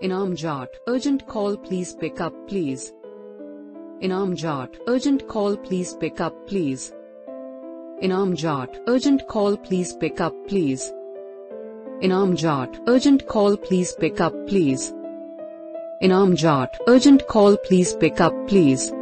In Jatt, urgent call please pick up please. In Jatt, urgent call please pick up please. In Jatt, urgent call please pick up please. In Jatt, urgent call please pick up please. In urgent call please pick up please.